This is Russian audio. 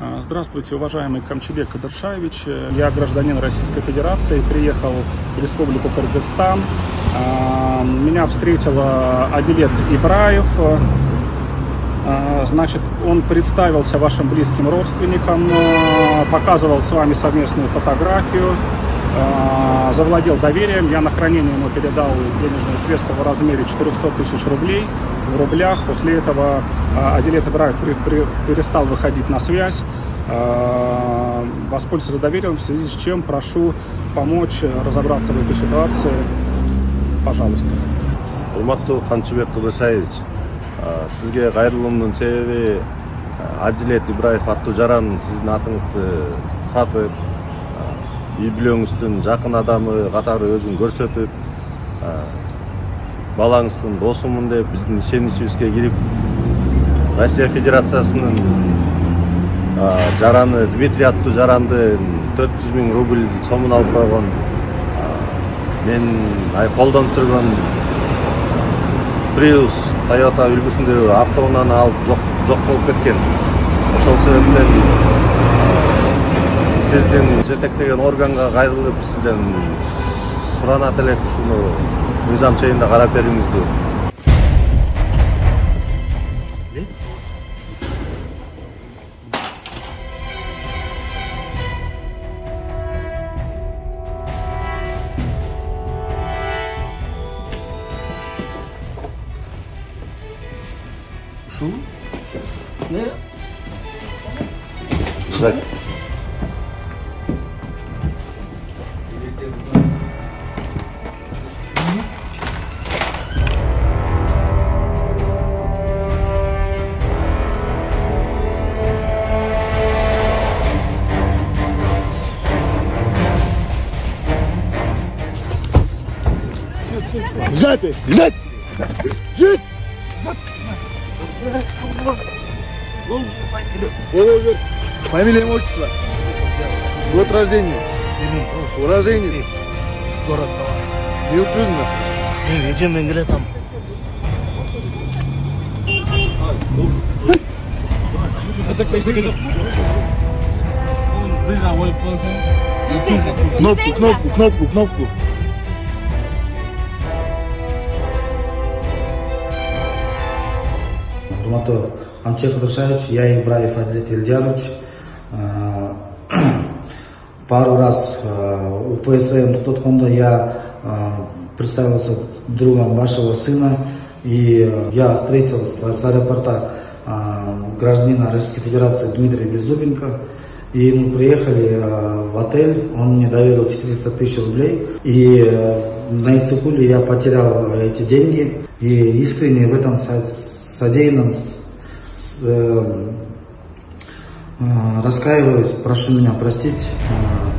А, Здравствуйте, уважаемый Камчебек Кадыршаевич. Я гражданин Российской Федерации, приехал в Республику Кыргызстан. А, Меня встретил Адилет Ибраев. А, Значит, он представился вашим близким родственникам, показывал с вами совместную фотографию, завладел доверием. Я на хранение ему передал денежные средства в размере 400 тысяч рублей в рублях. После этого а, Адилет Ибраев перестал выходить на связь. А, Воспользовался доверием, в связи с чем прошу помочь разобраться в этой ситуации. Пожалуйста. урматтуу камчыбек кыдыршаевич а, сизге кайрылуумдун себеби а, адилет ибраев аттуу жаран сиздин атыңызды сатып а, үй жақын адамы қатары өзүн көрсөтүп ә, балаңыздың досымын деп биздин ишеничибизге кирип россия федерациясының жараны дмитрий атты жаранды 400 мың рубль сомын алып койгон мен қолдан түрген приус тойота үлгісіндегі автоунаны алып жоқ, жоқ болып кеткен. Ошол себептен сиздин жетектеген органга кайрылып сизден суранат элек ушуну мыйзам чегинде карап? Жак. Взять! Взять! Жить! Володя, фамилия, отчество. Год рождения. Уроженец. город Талас. Не трудно. Мен эжеммен келатам. Кнопку, кнопку, кнопку, кнопку. Урматтуу Амчек Кудышевич, я Ибраев Адлет Ильдярович. Пару раз у ПСМ Тотконда я э, представился другом вашего сына. И я встретил с аэропорта гражданина Российской Федерации Дмитрия Беззубенко. И мы приехали в отель, он мне доверил 400 тысяч рублей. И на Иссыкуле я потерял эти деньги. И искренне в этом содеянном с- с, э, э, раскаиваюсь, прошу меня простить. Э,